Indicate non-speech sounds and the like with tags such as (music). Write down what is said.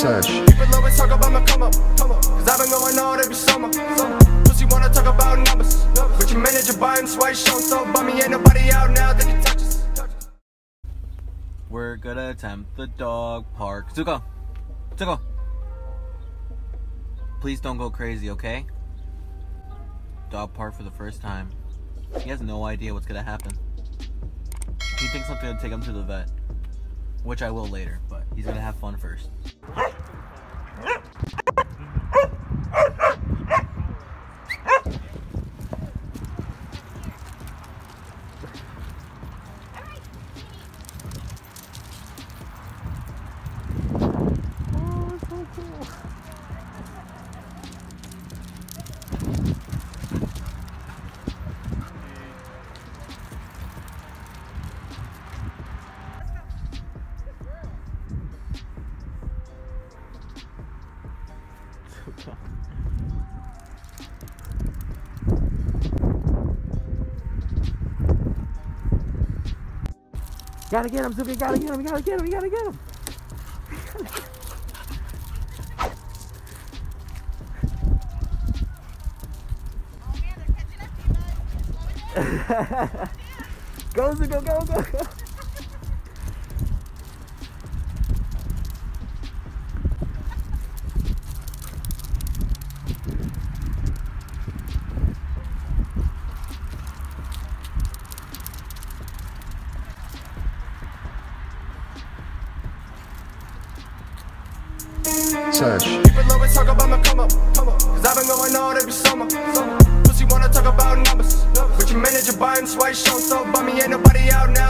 Touch. People always talk about my come up, come up. Cause I've been going all every summer. summer. Pussy wanna talk about numbers. But your manager buying swipe show so bummy ain't nobody out now that can touch us. Touch us. We're gonna attempt the dog park. Zuko! Zuko! Please don't go crazy, okay? Dog park for the first time. He has no idea what's gonna happen. He thinks I'm gonna take him to the vet. Which I will later, but he's gonna have fun first. Gotta get him, Zuko, gotta get him, gotta get him, you gotta get him. (laughs) go, Zuko, go, go, go. Touch. People always talk about my come up, come up. Cause I've been going all every summer. summer. Pussy wanna talk about numbers. But your manager buying swipe show so bummy ain't nobody out now